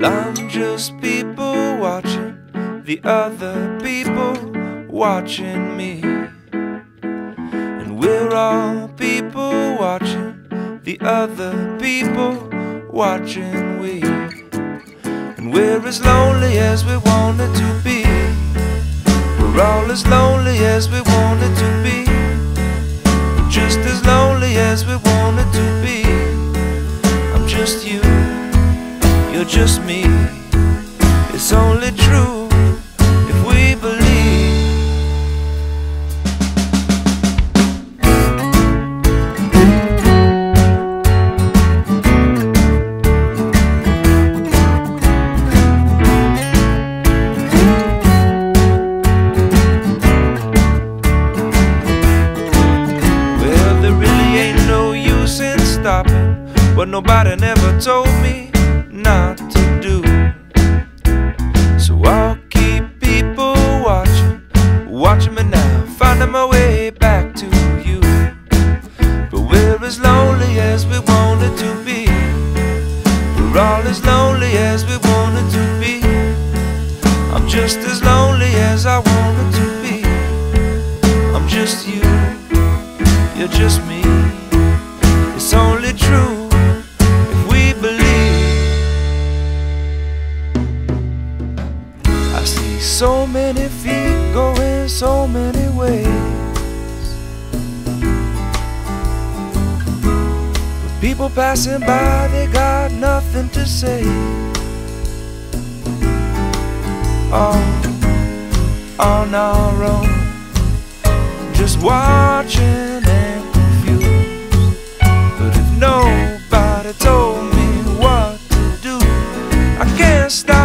Well, I'm just people watching the other people watching me. And we're all people watching the other people watching we. And we're as lonely as we wanted to be. We're all as lonely as we wanted to be. Just as you're just me. It's only true if we believe. Well, there really ain't no use in stopping what nobody never told me not to do. So I'll keep people watching, watching me now, finding my way back to you. But we're as lonely as we wanted to be. We're all as lonely as we wanted to be. I'm just as lonely as I wanted to be. I'm just you, you're just me. It's only true so many feet going so many ways. But people passing by, they got nothing to say. All on our own, just watching and confused. But if nobody told me what to do, I can't stop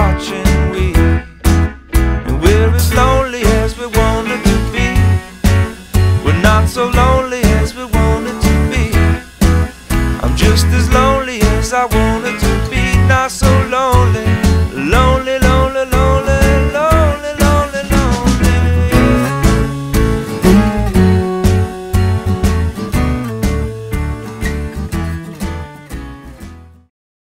watching we. And we're as lonely as we wanted to be. We're not so lonely as we wanted to be. I'm just as lonely as I wanted to be. Not so lonely.